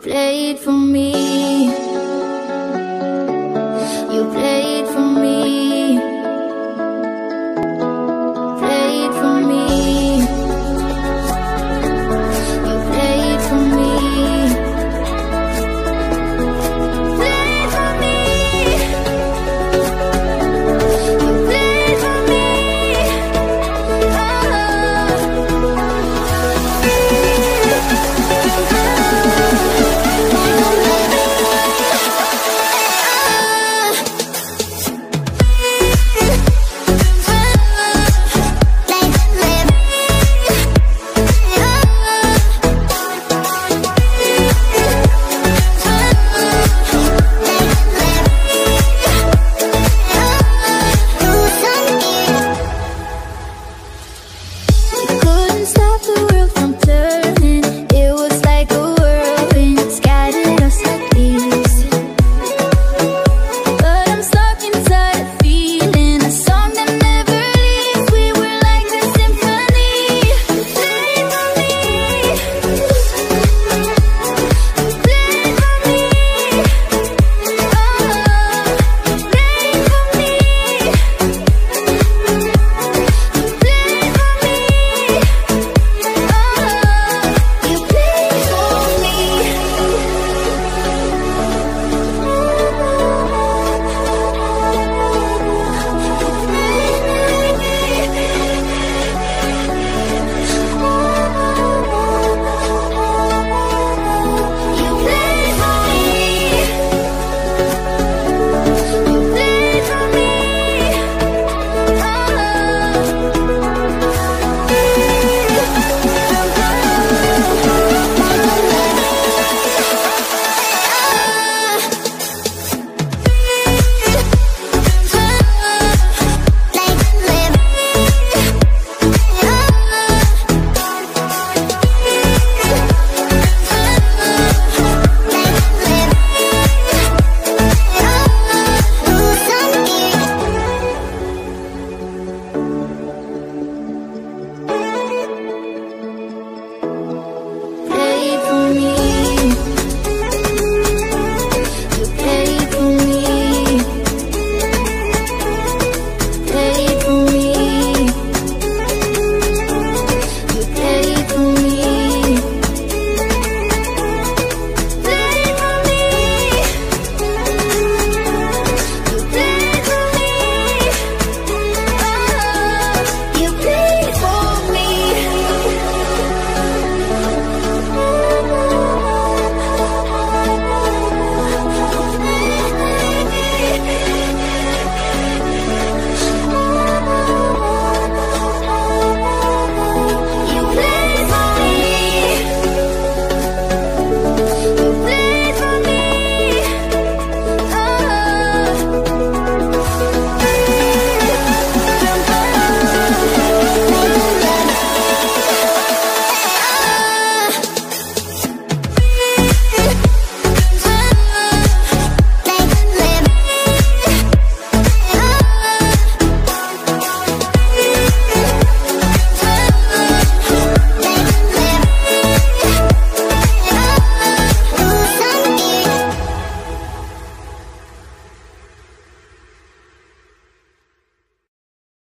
played for me. You played for me.